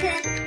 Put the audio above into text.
くん。